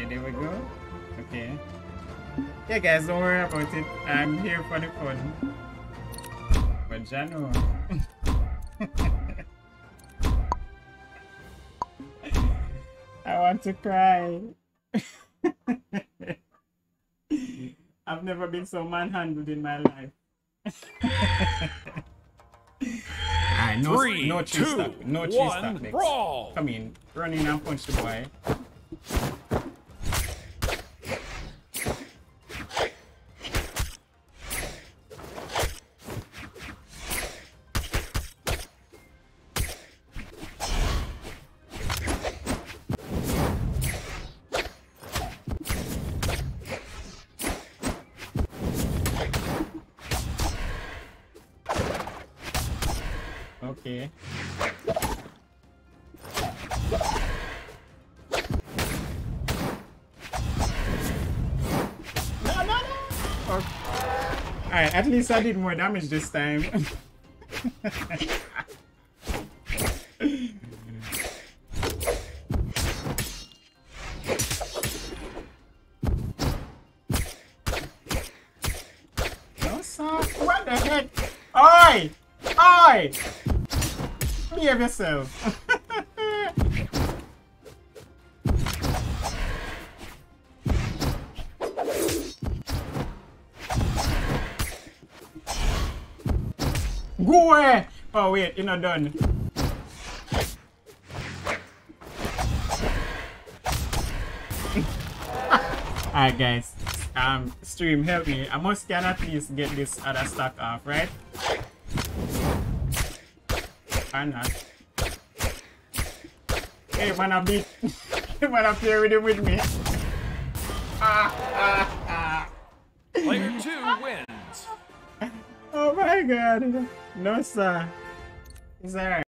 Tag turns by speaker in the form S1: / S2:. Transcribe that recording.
S1: Okay, there we go. Okay. Yeah, guys, don't worry about it. I'm here for the fun. But Jano. I want to cry. I've never been so manhandled in my life. Alright, no,
S2: Three,
S1: no cheese
S2: two,
S1: stop. No cheese
S2: one,
S1: stop next.
S2: brawl.
S1: Come in. Run in and punch the boy. Okay. No, no, no. Alright, at least I did more damage this time. What the heck? Oi! Oi! Behave yourself. Go away! Oh wait, you're not done. Alright guys, um, stream help me. I must can at least get this other stack off, right? Or not? Hey man, I beat. wanna play with him with me. Ah, ah, ah.
S2: Player two wins.
S1: Oh my god. No sir. It's alright.